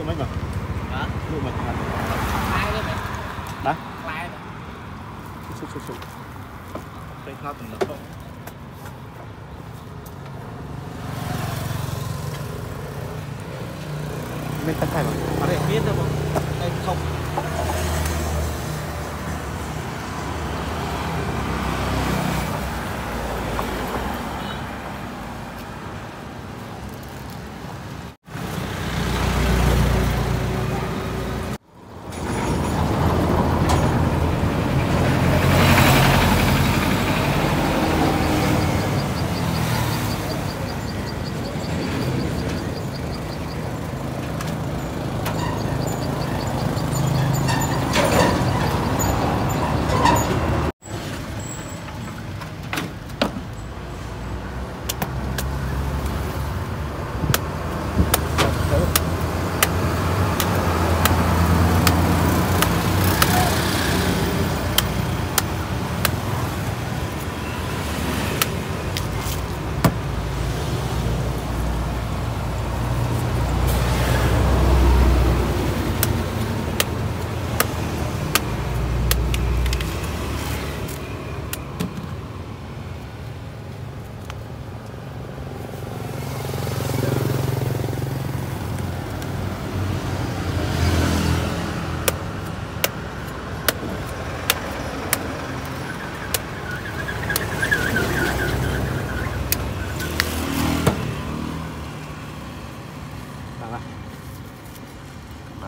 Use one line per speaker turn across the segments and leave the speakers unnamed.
được mấy người? Hả? Được mấy người? Ai đấy mày? Đã? Ai đấy? Sụp sụp
sụp Cái khóa từng lập không? Mình tắt thay rồi. Ở đây
biết đâu không? Đây không.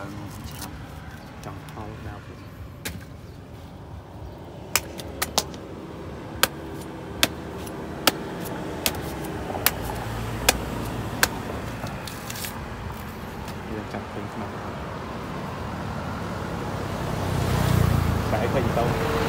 hơn
trong hâu nào cũng chặt thêm mặt bảy tông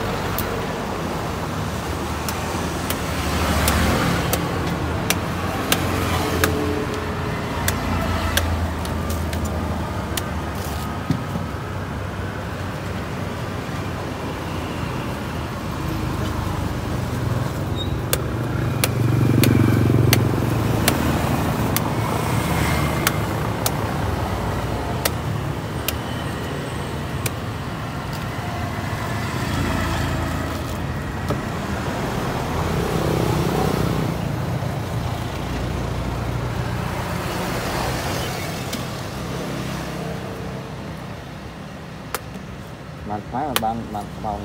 bàn máy bàn bàn bàn màu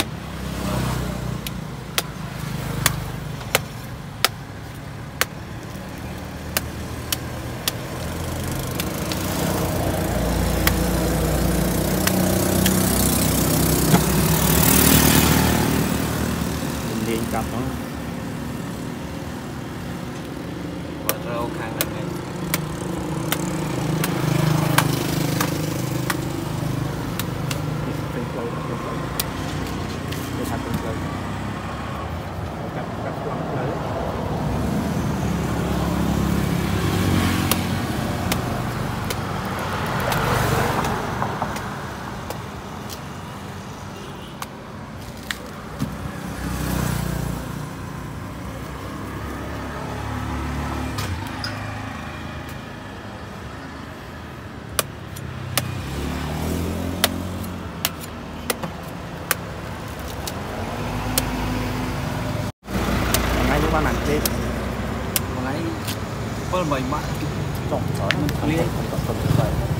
cặp nữa.
Và rau khang là 7 8ម៉ាត់
ចុះច្រើនមិនឃ្លាន